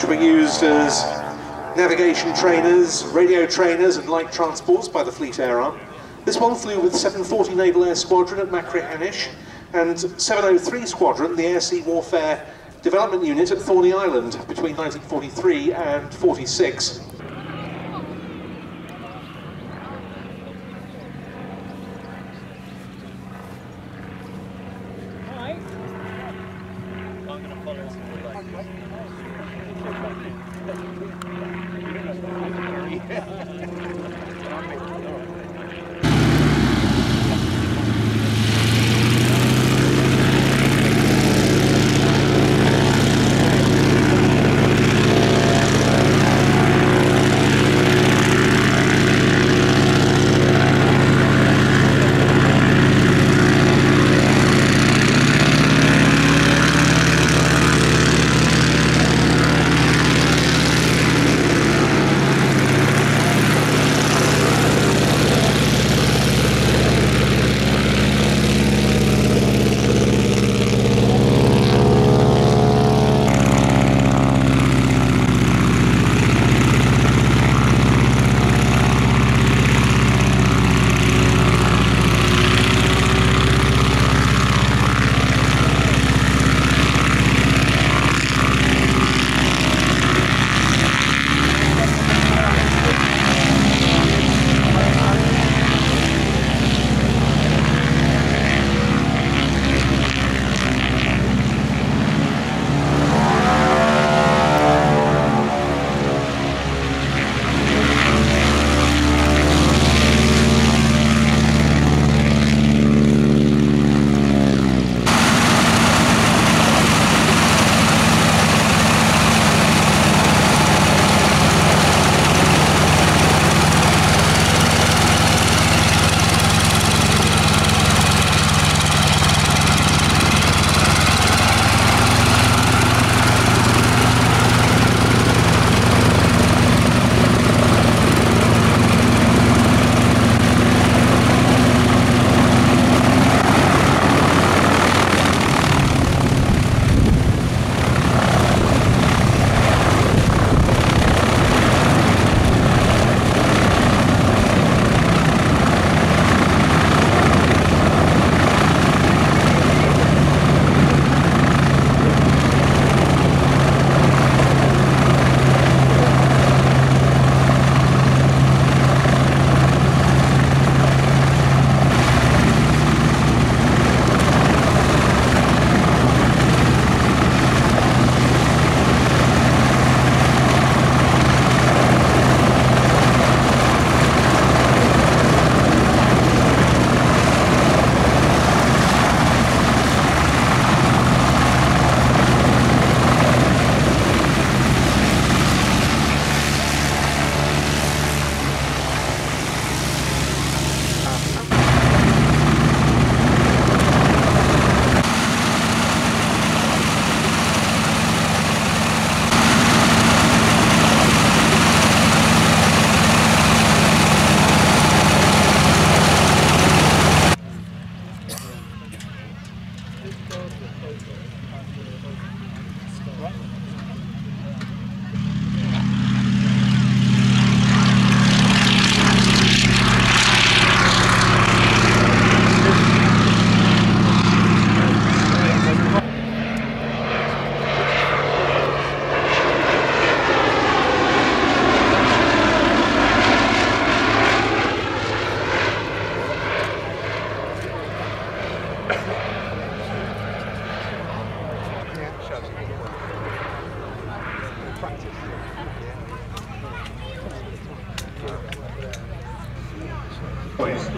which were used as navigation trainers, radio trainers and light transports by the Fleet Air Arm. This one flew with 740 Naval Air Squadron at Machrihanish and 703 Squadron, the Air Sea Warfare Development Unit at Thorney Island between 1943 and 46.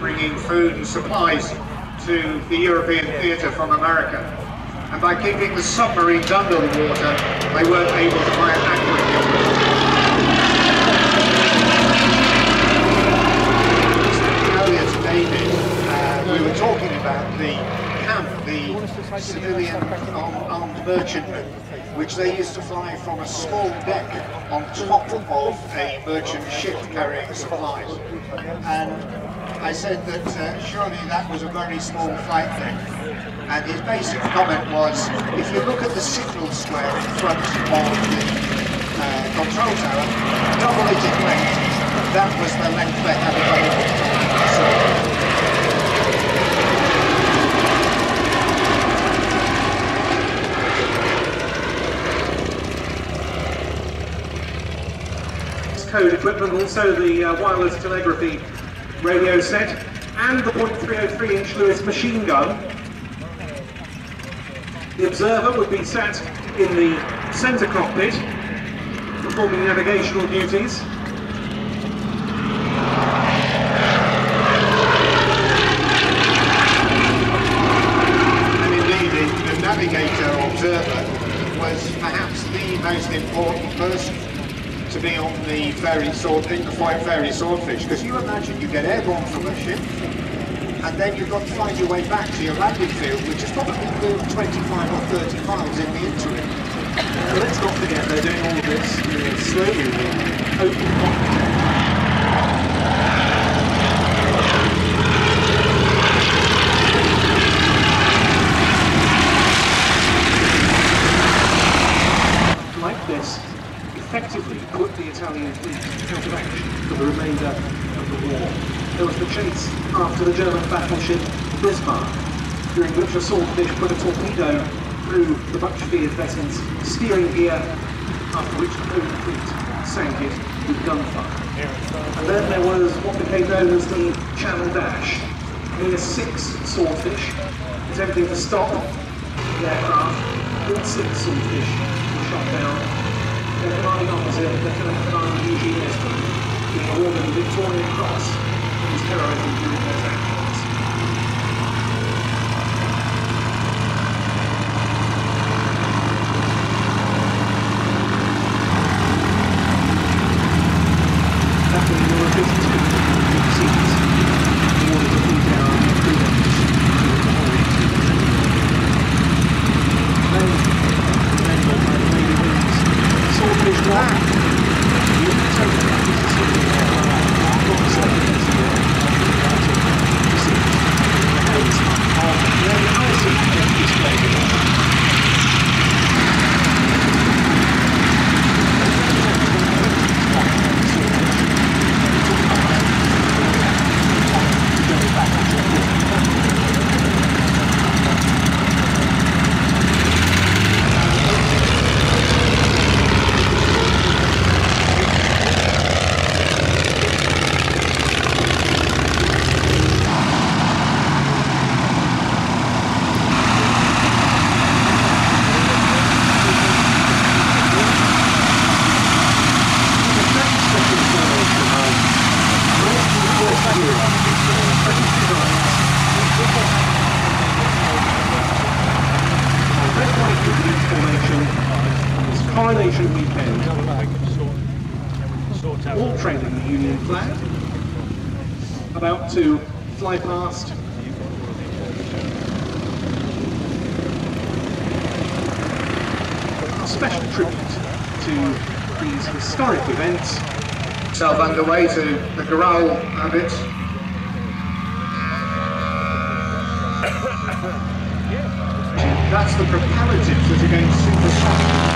Bringing food and supplies to the European theatre from America. And by keeping the submarines under the water, they weren't able to fire accurately. Earlier today, uh, we were talking about the the civilian armed, merchantmen, which they used to fly from a small deck on top of a merchant ship carrying supplies. And I said that uh, surely that was a very small flight deck. And his basic comment was, if you look at the signal square in front of the uh, control tower, double it in length. That was the length they had available to code equipment, also the uh, wireless telegraphy radio set, and the .303 inch Lewis machine gun. The observer would be sat in the centre cockpit, performing navigational duties. And indeed, the, navigator observer was perhaps the most important person be on the Fairey sword the flight Fairey swordfish. Because you imagine you get airborne from a ship, and then you've got to find your way back to your landing field, which is probably moved 25 or 30 miles in the interim. And let's not forget they're doing all this in a slow moving, open like this effectively put the Italian fleet out of action for the remainder of the war. There was the chase after the German battleship Bismarck, during which a swordfish put a torpedo through the Butchfield vessel's steering gear, after which the whole fleet sank it with gunfire. And then there was what became known as the Channel Dash. Only six swordfish attempting to stop the aircraft. All six swordfish were shot down. Their commanding officer, Lieutenant Commander Eugene Esmonde, being awarded the Victoria Cross for his heroism during those actions. That was number 52, seats, awarded the Fleet Hour Credence then, then by the Navy Wings, Swordfish One, the total acquisition of the seconds of Ray Allison display. Coronation weekend. All trailing the Union flag. About to fly past. A special tribute to these historic events Self underway to the Corral habit. That's the propellatives that are going to supersonic